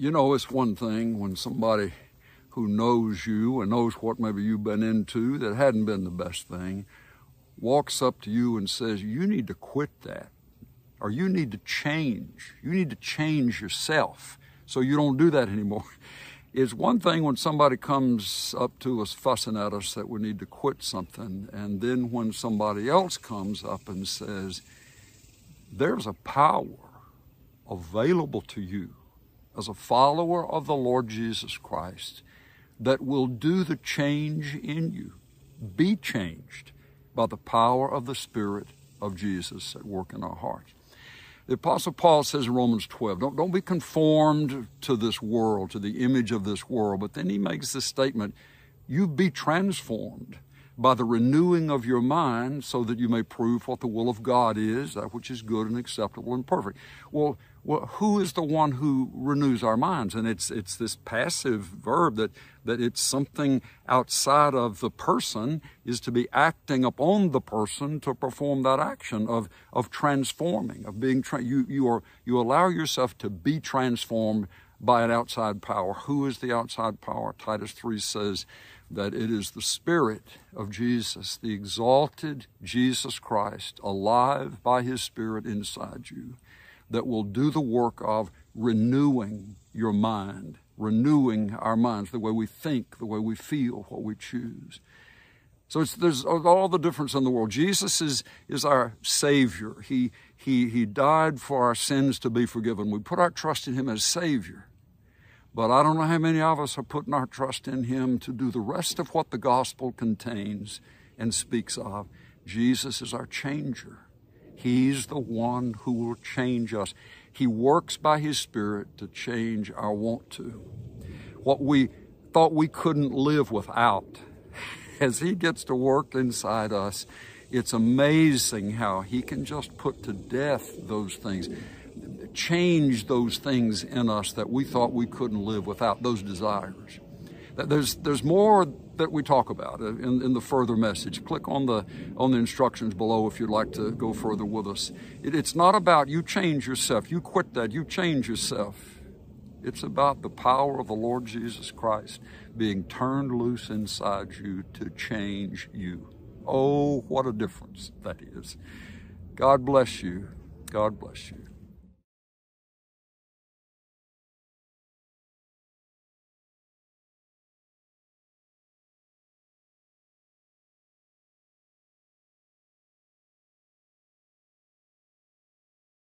You know, it's one thing when somebody who knows you and knows what maybe you've been into that hadn't been the best thing walks up to you and says, You need to quit that, or you need to change. You need to change yourself so you don't do that anymore. It's one thing when somebody comes up to us fussing at us that we need to quit something, and then when somebody else comes up and says, There's a power available to you as a follower of the Lord Jesus Christ that will do the change in you. Be changed by the power of the Spirit of Jesus at work in our hearts. The Apostle Paul says in Romans 12, don't, don't be conformed to this world, to the image of this world. But then he makes this statement, you be transformed by the renewing of your mind so that you may prove what the will of God is, that which is good and acceptable and perfect. Well, well, who is the one who renews our minds? And it's it's this passive verb that that it's something outside of the person is to be acting upon the person to perform that action of of transforming, of being tra- you you are you allow yourself to be transformed by an outside power. Who is the outside power? Titus 3 says that it is the Spirit of Jesus, the exalted Jesus Christ, alive by His Spirit inside you that will do the work of renewing your mind, renewing our minds, the way we think, the way we feel, what we choose. So there's all the difference in the world. Jesus is, is our Savior. He, he, he died for our sins to be forgiven. We put our trust in Him as Savior. But I don't know how many of us are putting our trust in Him to do the rest of what the gospel contains and speaks of. Jesus is our changer. He's the one who will change us. He works by His Spirit to change our want to. What we thought we couldn't live without, as He gets to work inside us, it's amazing how He can just put to death those things, change those things in us that we thought we couldn't live without, those desires. There's, there's more that we talk about in, in the further message. Click on the, on the instructions below if you'd like to go further with us. It, it's not about you change yourself, you quit that, you change yourself. It's about the power of the Lord Jesus Christ being turned loose inside you to change you. Oh, what a difference that is. God bless you. God bless you.